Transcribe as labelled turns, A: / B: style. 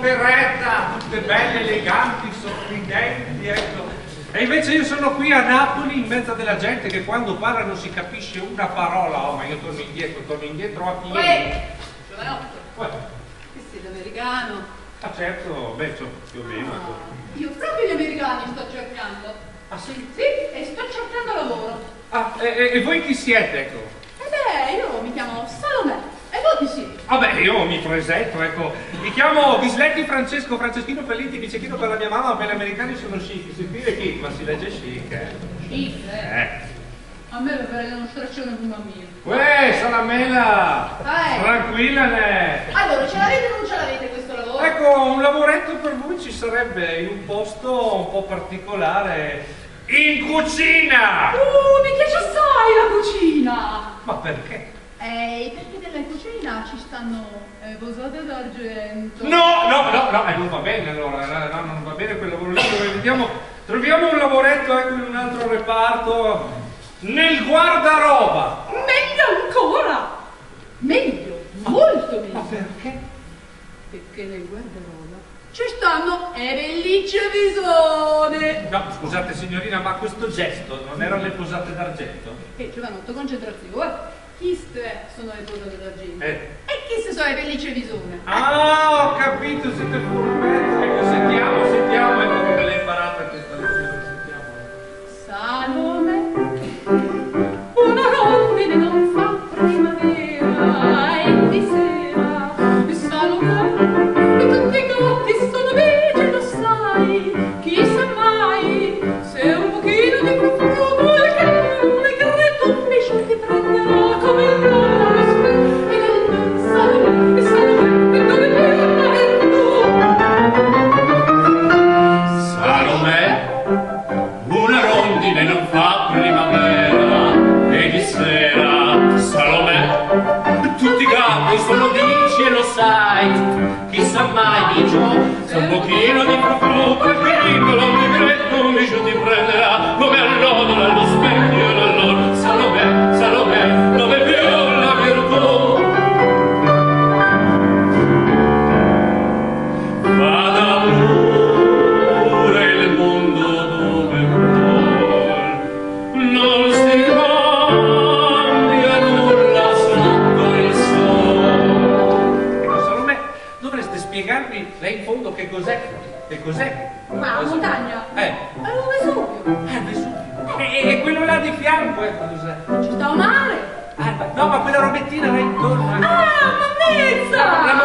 A: operetta, tutte belle, eleganti, sorridenti, ecco. E invece io sono qui a Napoli in mezzo della gente che quando parla non si capisce una parola, oh ma io torno indietro, torno indietro a chi?
B: Uè, giovanotto.
A: Uè.
B: Che sei l'americano.
A: Ah certo, beh, so, più o meno. Ecco.
B: Ah, io proprio gli americani sto cercando.
A: Ah sì?
B: Sì, e sto cercando lavoro.
A: Ah, e, e voi chi siete, ecco? Vabbè, io mi presento, ecco. Mi chiamo Bisletti Francesco Franceschino Felliti Bicecchino per la mia mamma, per gli americani sono chic. Si scrive chic, ma si legge chic, eh.
B: Chic, eh.
A: Eh.
B: A me mi pare uno straccione come bambino.
A: Uè, Salamella!
B: Eh.
A: Tranquilla, ne!
B: Allora, ce l'avete o non ce l'avete questo lavoro?
A: Ecco, un lavoretto per voi ci sarebbe in un posto un po' particolare. In cucina!
B: Uh, mi piace assai la cucina!
A: Ma perché?
B: Eh, perché nella cucina ci stanno eh, posate d'argento.
A: No, no, no, no, eh, non va bene allora, no, no, non va bene quel lavoro lì, dove vediamo, troviamo un lavoretto ecco in un altro reparto, nel guardaroba.
B: Meglio ancora! Meglio, molto
A: Ma
B: meglio.
A: perché?
B: Perché nel guardaroba ci stanno e pellicce visone.
A: No, scusate signorina, ma questo gesto non erano le posate d'argento?
B: E giovanotto, concentrazione. Chiste sono le posate d'argento.
A: Eh.
B: E chiste sono le pellicce visone.
A: Ah, ho capito, siete furbetti. Ecco, sentiamo, sentiamo, ecco
B: che
A: cos'è.
B: Ma la montagna?
A: Eh,
B: È un Vesuvio.
A: eh, Vesuvio. E, e quello là di fianco, ecco cos'è.
B: Ci sta un mare.
A: Ah, ma- no, ma quella robettina là intorno. ecco.
B: Ah, una mezza!
A: Ma-